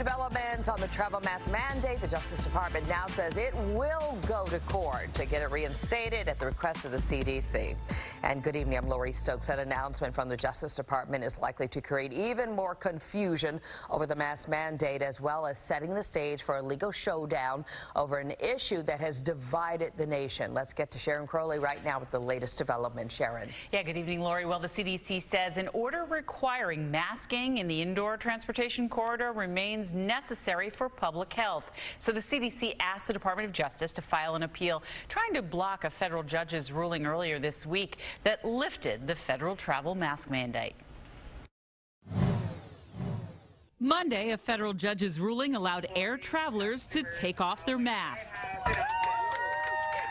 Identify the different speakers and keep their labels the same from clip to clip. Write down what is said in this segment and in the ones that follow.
Speaker 1: development on the travel mask mandate. The Justice Department now says it will go to court to get it reinstated at the request of the CDC. And good evening, I'm Lori Stokes. That announcement from the Justice Department is likely to create even more confusion over the mask mandate, as well as setting the stage for a legal showdown over an issue that has divided the nation. Let's get to Sharon Crowley right now with the latest development. Sharon.
Speaker 2: Yeah, good evening, Lori. Well, the CDC says an order requiring masking in the indoor transportation corridor remains necessary for public health. So the CDC asked the Department of Justice to file an appeal trying to block a federal judge's ruling earlier this week that lifted the federal travel mask mandate. Monday, a federal judge's ruling allowed air travelers to take off their masks.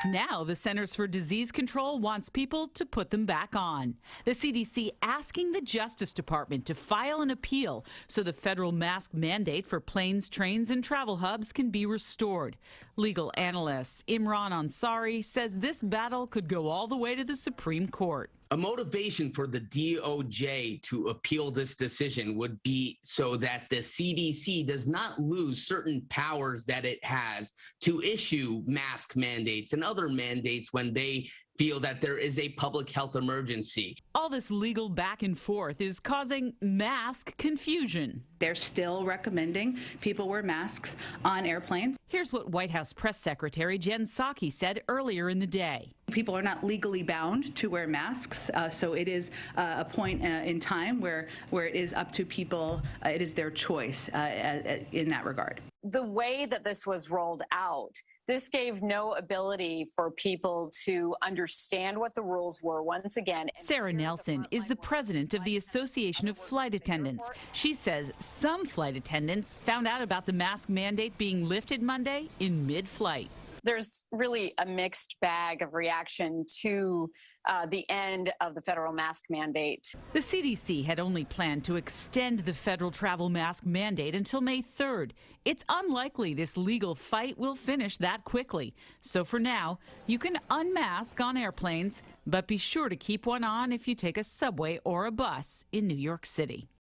Speaker 2: Now, the Centers for Disease Control wants people to put them back on. The CDC asking the Justice Department to file an appeal so the federal mask mandate for planes, trains, and travel hubs can be restored. Legal analyst Imran Ansari says this battle could go all the way to the Supreme Court.
Speaker 3: A motivation for the DOJ to appeal this decision would be so that the CDC does not lose certain powers that it has to issue mask mandates and other mandates when they feel that there is a public health emergency.
Speaker 2: All this legal back and forth is causing mask confusion.
Speaker 4: They're still recommending people wear masks on airplanes.
Speaker 2: Here's what White House Press Secretary Jen Psaki said earlier in the day.
Speaker 4: People are not legally bound to wear masks, uh, so it is uh, a point uh, in time where, where it is up to people, uh, it is their choice uh, in that regard.
Speaker 5: The way that this was rolled out this gave no ability for people to understand what the rules were once again.
Speaker 2: Sara Nelson is the president of the Association of Flight Attendants. She says some flight attendants found out about the mask mandate being lifted Monday in mid flight
Speaker 5: there's really a mixed bag of reaction to uh, the end of the federal mask mandate.
Speaker 2: The CDC had only planned to extend the federal travel mask mandate until May 3rd. It's unlikely this legal fight will finish that quickly. So for now, you can unmask on airplanes, but be sure to keep one on if you take a subway or a bus in New York City.